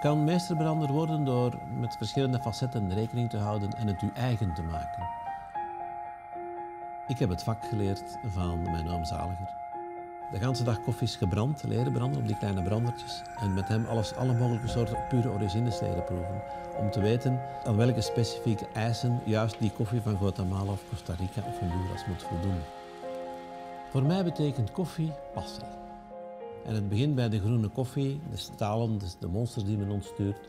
kan meesterbrander worden door met verschillende facetten rekening te houden en het uw eigen te maken. Ik heb het vak geleerd van mijn oom Zaliger. De ganse dag koffies gebrand, leren branden op die kleine brandertjes. En met hem alles, alle mogelijke soorten pure origines leren proeven. Om te weten aan welke specifieke eisen juist die koffie van Guatemala of Costa Rica of Honduras moet voldoen. Voor mij betekent koffie passie. En het begint bij de groene koffie, de stalen, dus de monsters die men ons stuurt.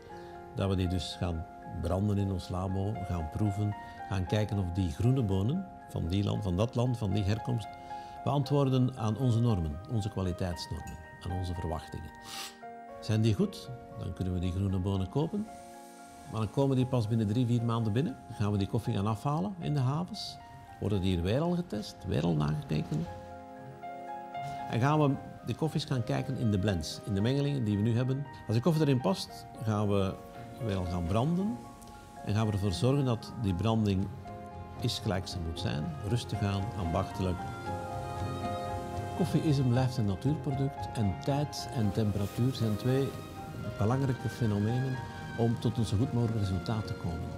Dat we die dus gaan branden in ons labo, gaan proeven, gaan kijken of die groene bonen van die land, van dat land, van die herkomst, beantwoorden aan onze normen, onze kwaliteitsnormen, aan onze verwachtingen. Zijn die goed, dan kunnen we die groene bonen kopen. Maar dan komen die pas binnen drie, vier maanden binnen. Dan gaan we die koffie gaan afhalen in de havens. Worden die hier weer al getest, weer al nagekeken. En gaan we de koffies gaan kijken in de blends, in de mengelingen die we nu hebben. Als de koffie erin past, gaan we wel gaan branden. En gaan we ervoor zorgen dat die branding is gelijk ze moet zijn. Rustig aan, ambachtelijk. Koffie is en blijft een natuurproduct en tijd en temperatuur zijn twee belangrijke fenomenen om tot een zo goed mogelijk resultaat te komen.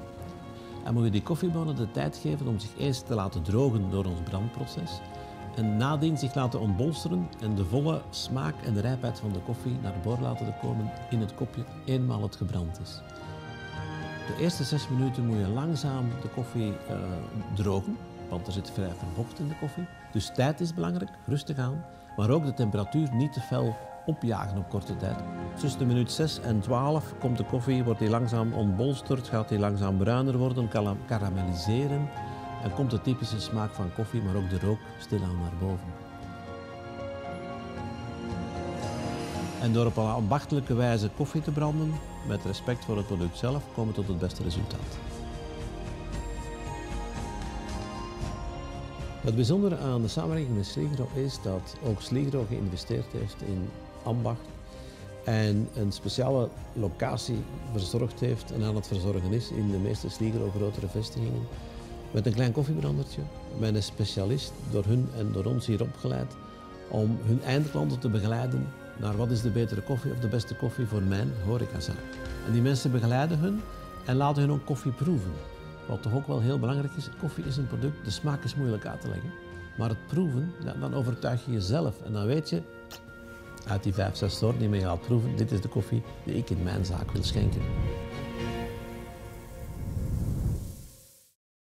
En moet je die koffiebonen de tijd geven om zich eerst te laten drogen door ons brandproces en nadien zich laten ontbolsteren en de volle smaak en de rijpheid van de koffie naar voren laten komen in het kopje eenmaal het gebrand is. De eerste zes minuten moet je langzaam de koffie uh, drogen, want er zit vrij veel in de koffie. Dus tijd is belangrijk, rustig aan, maar ook de temperatuur niet te fel opjagen op korte tijd. Tussen de minuut 6 en 12 komt de koffie, wordt die langzaam ontbolsterd, gaat die langzaam bruiner worden, karamelliseren en komt de typische smaak van koffie, maar ook de rook stilaan naar boven. En door op een ambachtelijke wijze koffie te branden, met respect voor het product zelf, komen we tot het beste resultaat. Het bijzondere aan de samenwerking met Sligro is dat ook Sligro geïnvesteerd heeft in ambacht en een speciale locatie verzorgd heeft en aan het verzorgen is in de meeste Sligro grotere vestigingen. Met een klein koffiebrandertje, met specialist, door hun en door ons hier opgeleid, om hun eindklanten te begeleiden naar wat is de betere koffie of de beste koffie voor mijn horecazaak. En die mensen begeleiden hun en laten hun ook koffie proeven. Wat toch ook wel heel belangrijk is, koffie is een product, de smaak is moeilijk uit te leggen. Maar het proeven, dan overtuig je jezelf. En dan weet je, uit die vijf, zes soorten die je gaat proeven, dit is de koffie die ik in mijn zaak wil schenken.